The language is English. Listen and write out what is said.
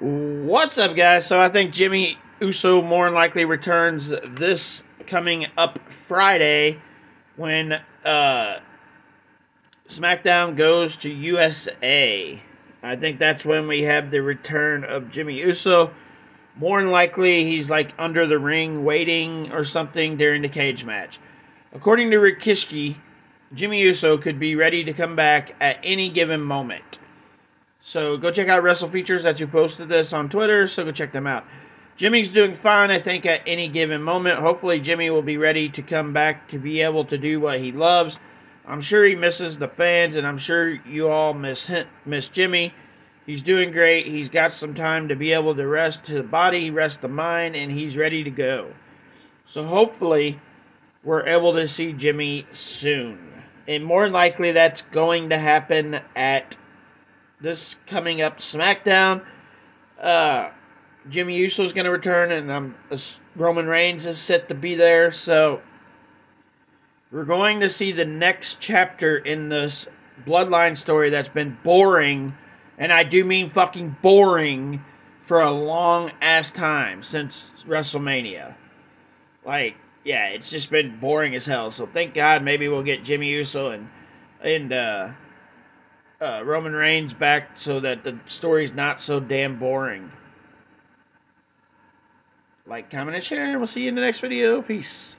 What's up, guys? So I think Jimmy Uso more than likely returns this coming up Friday when uh, SmackDown goes to USA. I think that's when we have the return of Jimmy Uso. More than likely, he's like under the ring waiting or something during the cage match. According to Rikishi, Jimmy Uso could be ready to come back at any given moment. So go check out WrestleFeatures. That's who posted this on Twitter. So go check them out. Jimmy's doing fine, I think, at any given moment. Hopefully, Jimmy will be ready to come back to be able to do what he loves. I'm sure he misses the fans, and I'm sure you all miss miss Jimmy. He's doing great. He's got some time to be able to rest the body, rest the mind, and he's ready to go. So hopefully, we're able to see Jimmy soon. And more likely, that's going to happen at this coming up SmackDown. Uh, Jimmy Uso is going to return, and um, Roman Reigns is set to be there. So we're going to see the next chapter in this Bloodline story that's been boring, and I do mean fucking boring, for a long ass time since WrestleMania. Like, yeah, it's just been boring as hell. So thank God maybe we'll get Jimmy Uso and and uh, uh, Roman Reigns back so that the story's not so damn boring. Like, comment, and share. We'll see you in the next video. Peace.